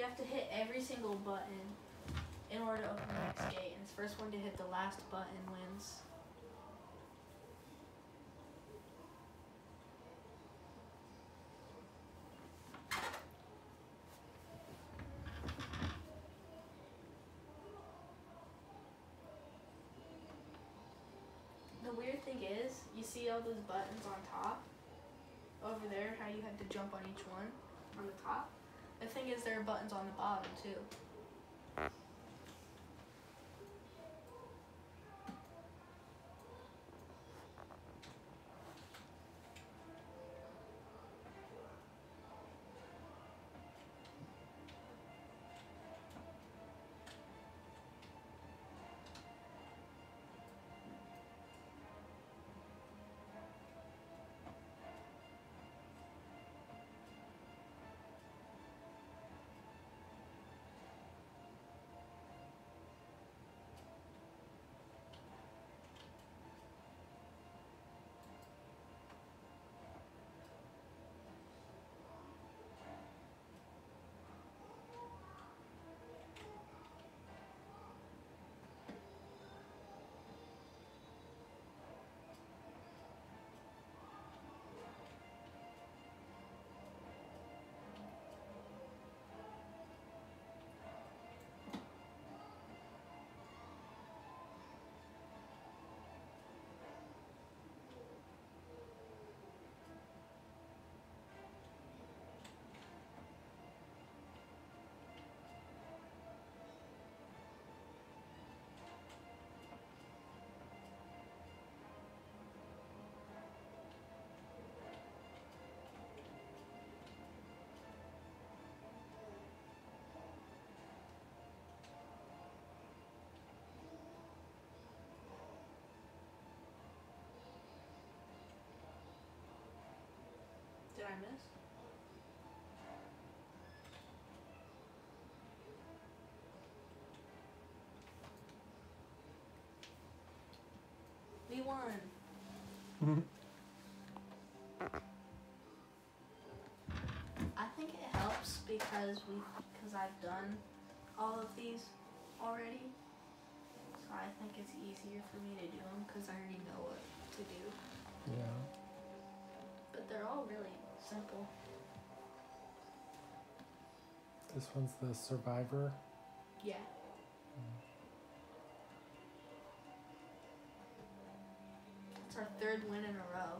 you have to hit every single button in order to open the next gate, and the first one to hit the last button wins. The weird thing is, you see all those buttons on top over there, how you had to jump on each one on the top. The thing is, there are buttons on the bottom too. Did I miss? We won. I think it helps because we because I've done all of these already. So I think it's easier for me to do them because I already know what to do. yeah. But they're all really simple. This one's the survivor. Yeah. It's our third win in a row.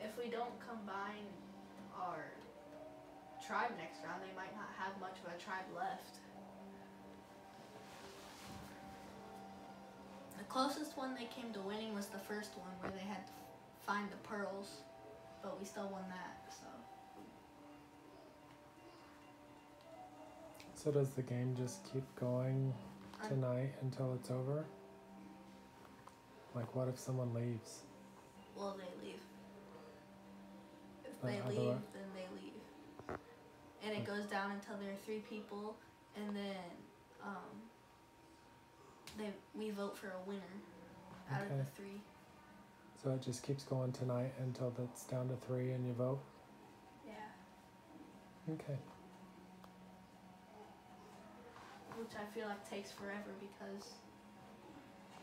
If we don't combine our tribe next round, they might not have much of a tribe left. Closest one they came to winning was the first one where they had to find the pearls, but we still won that, so. So does the game just keep going Un- tonight until it's over? Like, what if someone leaves? Well, they leave. If they leave, then they leave. And it goes down until there are three people, and then um, they we vote for a winner out of the three. So it just keeps going tonight until it's down to three and you vote? Yeah. Okay. Which I feel like takes forever because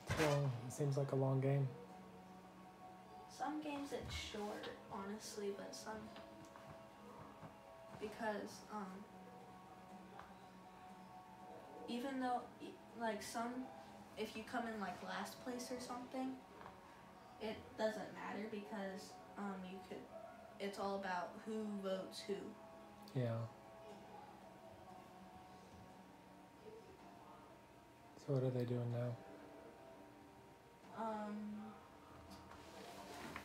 It's long. It seems like a long game. some games it's short, honestly, but some because um even though like some if you come in like last place or something it doesn't matter because um you could it's all about who votes who Yeah. So what are they doing now? um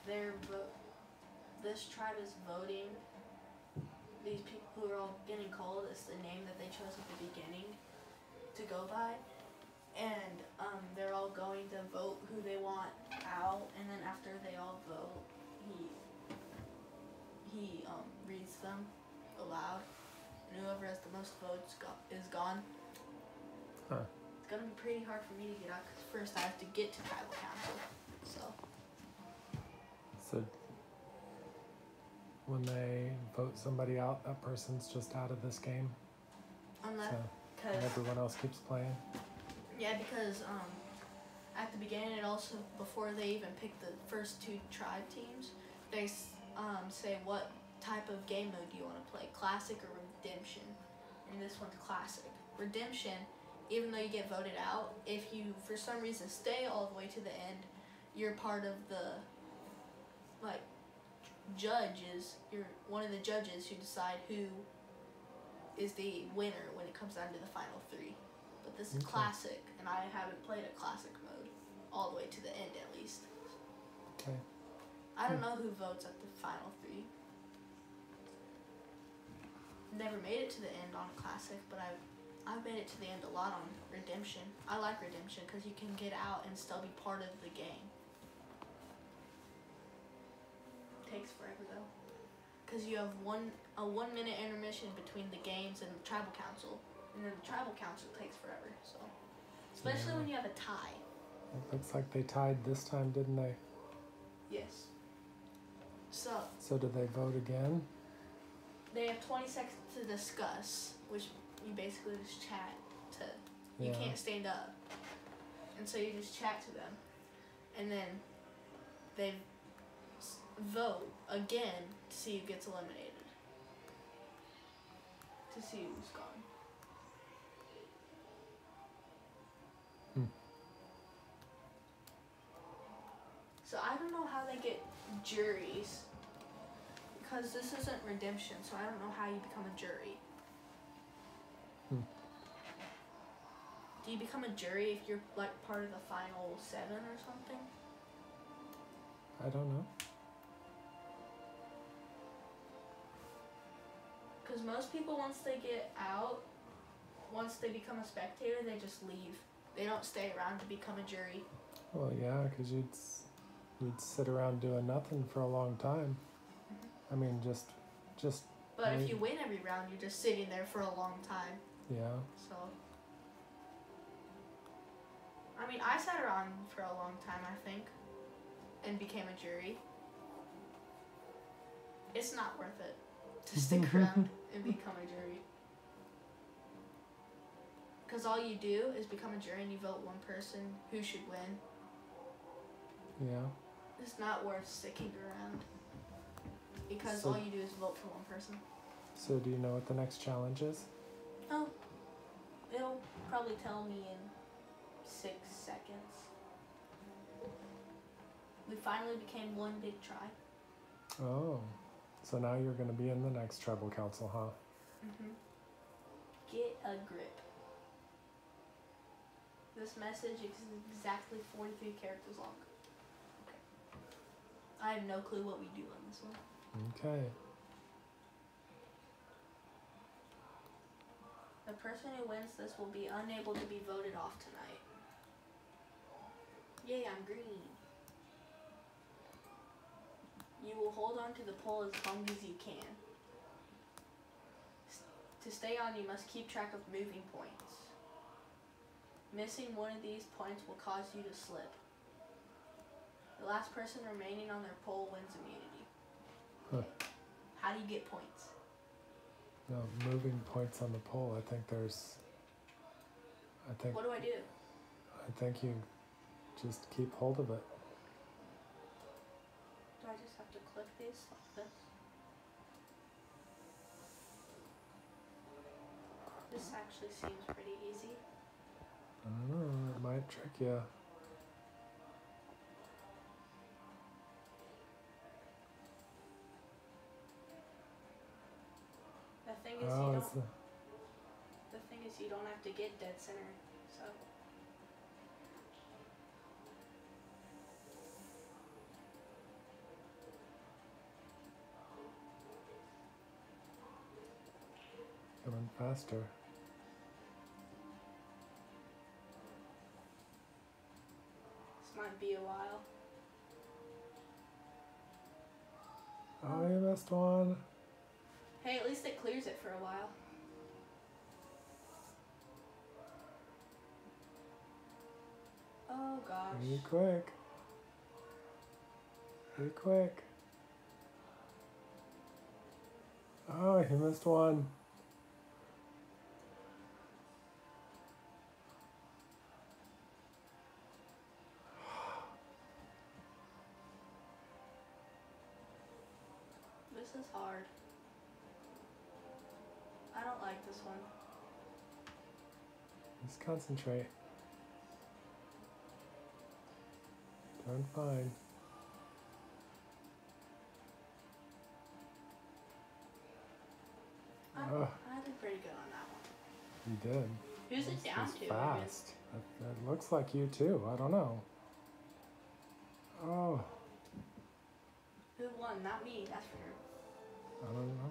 they're vo- this tribe is voting these people who are all getting called is the name that they chose at the beginning to go by and um, they're all going to vote who they want out and then after they all vote he he um, reads them aloud and whoever has the most votes go- is gone Huh. it's gonna be pretty hard for me to get out because first I have to get to tribal council so So when they vote somebody out, that person's just out of this game. Unless, So everyone else keeps playing. Yeah, because um, at the beginning it also before they even pick the first two tribe teams, they um say what type of game mode do you want to play, classic or redemption, and this one's classic. Redemption, even though you get voted out, if you for some reason stay all the way to the end, you're part of the like judges. You're one of the judges who decide who is the winner when it comes down to the final three. But this is Okay. classic, and I haven't played a classic mode all the way to the end at least. Okay. I don't Hmm. know who votes at the final three. Never made it to the end on classic, but I've I've made it to the end a lot on redemption. I like redemption because you can get out and still be part of the game. Takes forever though, because you have one a one minute intermission between the games and the tribal council, and then the tribal council takes forever. So, especially Yeah. when you have a tie. It looks like they tied this time, didn't they? Yes. So So did they vote again? they have 20 seconds to discuss, which you basically just chat to. You Yeah. can't stand up. And so you just chat to them. And then they vote again to see who gets eliminated. To see who's gone. So I don't know how they get juries. Because this isn't redemption, so I don't know how you become a jury. Hmm. Do you become a jury if you're like part of the final seven or something? I don't know. Because most people, once they get out, once they become a spectator, they just leave. They don't stay around to become a jury. Well, yeah, because you'd you'd sit around doing nothing for a long time. I mean, just just But if you win every round, you're just sitting there for a long time. yeah. So. I mean, I sat around for a long time, I think, and became a jury. It's not worth it to stick around and become a jury. Because all you do is become a jury and you vote one person who should win. Yeah. It's not worth sticking around. Because So- all you do is vote for one person. So do you know what the next challenge is? Oh, it'll probably tell me in six seconds. We finally became one big tribe. Oh. So now you're going to be in the next tribal council, huh? Mm-hmm. Get a grip. This message is exactly 43 characters long. Okay. I have no clue what we do on this one. Okay. The person who wins this will be unable to be voted off tonight. Yay, I'm green. You will hold on to the pole as long as you can. S- to stay on, you must keep track of moving points. Missing one of these points will cause you to slip. The last person remaining on their pole wins immunity. Huh. How do you get points? No, moving points on the pole. I think there's. I think What do I do? I think you just keep hold of it. Do I just have to click these like this? This actually seems pretty easy. I don't know. It might trick you. Thing is, you it's don't. the, The thing is, you don't have to get dead center. So coming faster. Hey, at least it clears it for a while. Oh gosh. Be quick. Be quick. Oh, he missed one. This is hard. I don't like this one. Just concentrate. Doing fine. I. I did pretty good on that one. You did. Who's it down to? Fast. It, it looks like you too. I don't know. Oh, Who won? Not me, that's for sure. I don't know.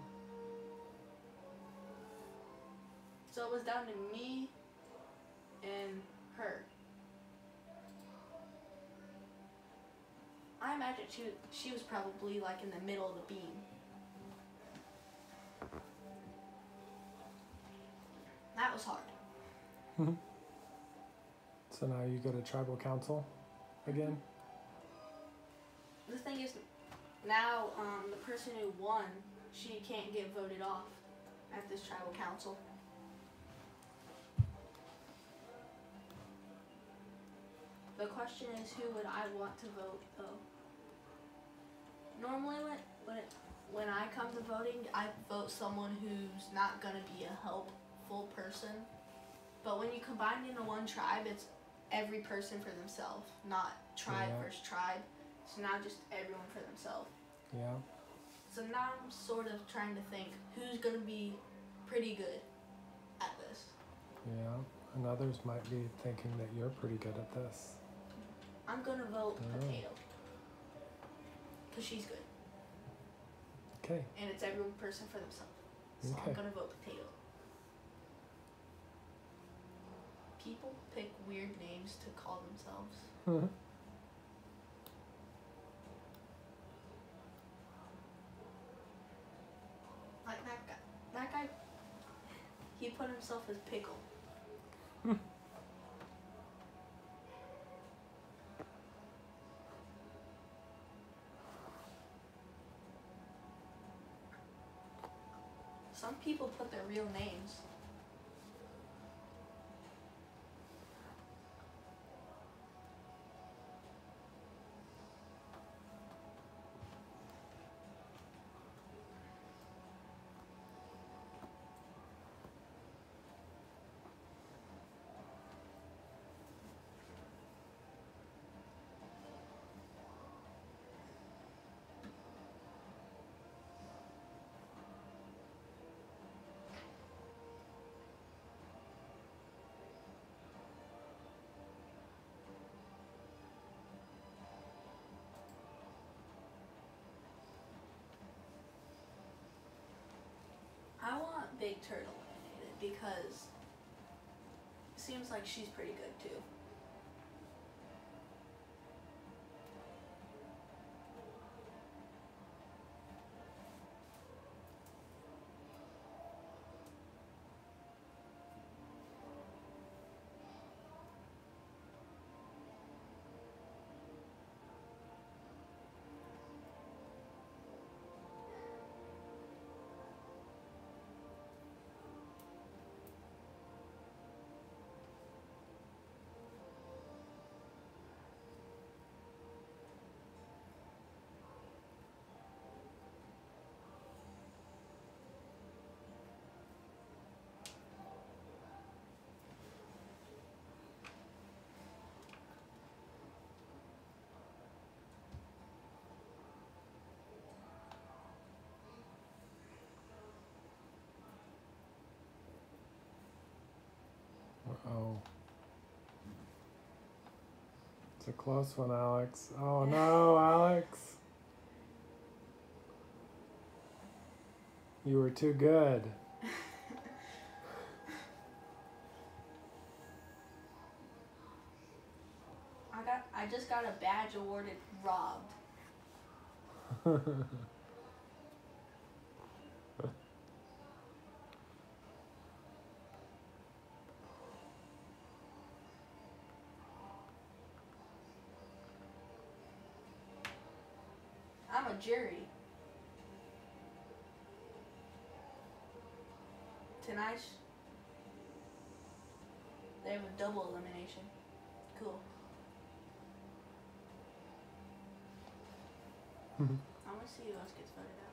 So it was down to me and her. I imagine she she was probably like in the middle of the beam. That was hard. So now you go to tribal council again. The thing is, now um, the person who won, she can't get voted off at this tribal council. The question is, who would I want to vote though? Normally, when when it, when I come to voting, I vote someone who's not gonna be a helpful person. But when you combine into one tribe, it's every person for themselves, not tribe Yeah. versus tribe. So now just everyone for themselves. Yeah. So now I'm sort of trying to think who's gonna be pretty good at this. Yeah. And others might be thinking that you're pretty good at this. I'm gonna vote Oh. potato. Cause she's good. Okay. And it's every person for themselves. So Okay. I'm gonna vote potato. People pick weird names to call themselves. Mm-hmm. Like that guy. That guy he put himself as pickle. Some people put their real names. Big Turtle because it seems like she's pretty good too. Oh. It's a close one, Alex. Oh no, Alex. You were too good. I got I just got a badge awarded robbed. Jerry. Tonight, they have a double elimination. Cool. Mm-hmm. I want to see who else gets voted out.